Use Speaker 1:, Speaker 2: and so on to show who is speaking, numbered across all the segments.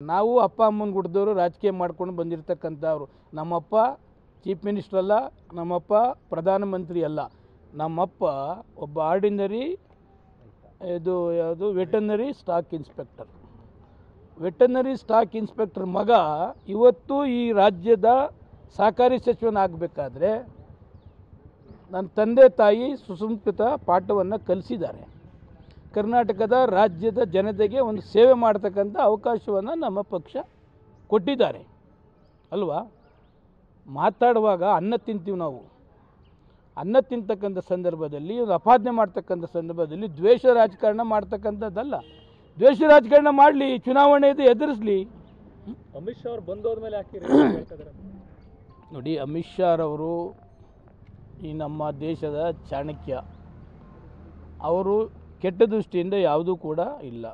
Speaker 1: ನಾವು ಅಪ್ಪ ಅಮ್ಮನ ಗುಡ್ದವರು ರಾಜಕೀಯ ಮಾಡ್ಕೊಂಡು ಬಂದಿರತಕ್ಕಂಥವ್ರು. ನಮ್ಮಪ್ಪ ಚೀಫ್ ಮಿನಿಸ್ಟರ್ ಅಲ್ಲ, ನಮ್ಮಪ್ಪ ಪ್ರಧಾನಮಂತ್ರಿ ಅಲ್ಲ. ನಮ್ಮಪ್ಪ ಒಬ್ಬ ಆರ್ಡಿನರಿ, ಇದು ಯಾವುದು, veterinary stock inspector. Veterinary stock inspector ಮಗ ಇವತ್ತು ಈ ರಾಜ್ಯದ ಸಹಕಾರಿ ಸಚಿವನಾಗಬೇಕಾದ್ರೆ ನನ್ನ ತಂದೆ ತಾಯಿ ಸುಸಂಸ್ಕೃತ ಪಾಠವನ್ನು ಕಲಿಸಿದ್ದಾರೆ. ಕರ್ನಾಟಕದ ರಾಜ್ಯದ ಜನತೆಗೆ ಒಂದು ಸೇವೆ ಮಾಡ್ತಕ್ಕಂಥ ಅವಕಾಶವನ್ನು ನಮ್ಮ ಪಕ್ಷ ಕೊಟ್ಟಿದ್ದಾರೆ. ಅಲ್ವಾ? ಮಾತಾಡುವಾಗ ಅನ್ನ ತಿಂತೀವಿ ನಾವು. ಅನ್ನ ತಿಂತಕ್ಕಂಥ ಸಂದರ್ಭದಲ್ಲಿ ಒಂದು ಅಪಾದನೆ ಮಾಡ್ತಕ್ಕಂಥ ಸಂದರ್ಭದಲ್ಲಿ ದ್ವೇಷ ರಾಜಕಾರಣ ಮಾಡ್ತಕ್ಕಂಥದ್ದಲ್ಲ. ದ್ವೇಷ ರಾಜಕಾರಣ ಮಾಡಲಿ ಚುನಾವಣೆ ಇದು ಎದುರಿಸಲಿ.
Speaker 2: ಅಮಿತ್ ಶಾ ಅವ್ರು ಬಂದೋದ ಮೇಲೆ?
Speaker 1: ನೋಡಿ ಅಮಿತ್ ಶಾರವರು ಈ ನಮ್ಮ ದೇಶದ ಚಾಣಕ್ಯ. ಅವರು ಕೆಟ್ಟ ದೃಷ್ಟಿಯಿಂದ ಯಾವುದೂ ಕೂಡ ಇಲ್ಲ.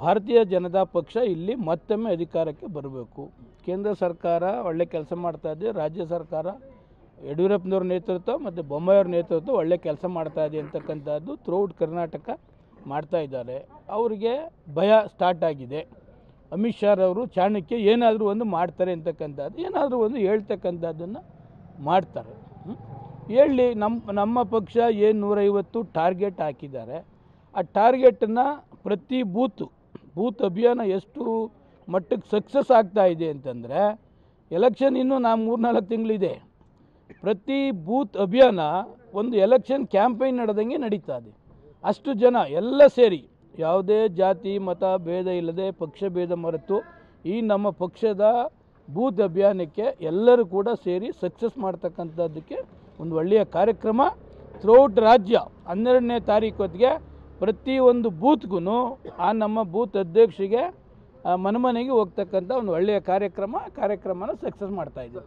Speaker 1: ಭಾರತೀಯ ಜನತಾ ಪಕ್ಷ ಇಲ್ಲಿ ಮತ್ತೊಮ್ಮೆ ಅಧಿಕಾರಕ್ಕೆ ಬರಬೇಕು. ಕೇಂದ್ರ ಸರ್ಕಾರ ಒಳ್ಳೆ ಕೆಲಸ ಮಾಡ್ತಾ ಇದೆ, ರಾಜ್ಯ ಸರ್ಕಾರ, ಯಡಿಯೂರಪ್ಪನವ್ರ ನೇತೃತ್ವ ಮತ್ತು ಬೊಮ್ಮಾಯಿಯವ್ರ ನೇತೃತ್ವ ಒಳ್ಳೆ ಕೆಲಸ ಮಾಡ್ತಾ ಇದೆ ಅಂತಕ್ಕಂಥದ್ದು ಥ್ರೂಔಟ್ ಕರ್ನಾಟಕ ಮಾಡ್ತಾ ಇದ್ದಾರೆ. ಅವರಿಗೆ ಭಯ ಸ್ಟಾರ್ಟ್ ಆಗಿದೆ. ಅಮಿತ್ ಶಾರವರು ಚಾಣಕ್ಯ ಏನಾದರೂ ಒಂದು ಮಾಡ್ತಾರೆ ಅಂತಕ್ಕಂಥದ್ದು, ಏನಾದರೂ ಒಂದು ಹೇಳ್ತಕ್ಕಂಥದ್ದನ್ನು ಮಾಡ್ತಾರೆ? ಹೇಳಿ ನಮ್ಮ ನಮ್ಮ ಪಕ್ಷ ಏನು ನೂರೈವತ್ತು ಟಾರ್ಗೆಟ್ ಹಾಕಿದ್ದಾರೆ ಆ ಟಾರ್ಗೆಟನ್ನು ಪ್ರತಿ ಬೂತು, ಬೂತ್ ಅಭಿಯಾನ ಎಷ್ಟು ಮಟ್ಟಕ್ಕೆ ಸಕ್ಸಸ್ ಆಗ್ತಾ ಇದೆ ಅಂತಂದರೆ, ಎಲೆಕ್ಷನ್ ಇನ್ನೂ ನಾ ಮೂರ್ನಾಲ್ಕು ತಿಂಗಳಿದೆ. ಪ್ರತಿ ಬೂತ್ ಅಭಿಯಾನ ಒಂದು ಎಲೆಕ್ಷನ್ ಕ್ಯಾಂಪೇನ್ ನಡೆದಂಗೆ ನಡೀತಾ ಇದೆ. ಅಷ್ಟು ಜನ ಎಲ್ಲ ಸೇರಿ, ಯಾವುದೇ ಜಾತಿ, ಮತ, ಭೇದ ಇಲ್ಲದೆ ಪಕ್ಷ ಭೇದ ಮರೆತು ಈ ನಮ್ಮ ಪಕ್ಷದ ಬೂತ್ ಅಭಿಯಾನಕ್ಕೆ ಎಲ್ಲರೂ ಕೂಡ ಸೇರಿ ಸಕ್ಸಸ್ ಮಾಡ್ತಕ್ಕಂಥದ್ದಕ್ಕೆ ಒಂದು ಒಳ್ಳೆಯ ಕಾರ್ಯಕ್ರಮ. ಥ್ರೂಔಟ್ ರಾಜ್ಯ ಹನ್ನೆರಡನೇ ತಾರೀಕು ಹೊತ್ತಿಗೆ ಪ್ರತಿಯೊಂದು ಬೂತ್ಗೂ ಆ ನಮ್ಮ ಬೂತ್ ಅಧ್ಯಕ್ಷಿಗೆ ಮನೆ ಮನೆಗೆ ಹೋಗ್ತಕ್ಕಂಥ ಒಂದು ಒಳ್ಳೆಯ ಕಾರ್ಯಕ್ರಮ, ಕಾರ್ಯಕ್ರಮನ ಸಕ್ಸಸ್ ಮಾಡ್ತಾ ಇದ್ದೀವಿ.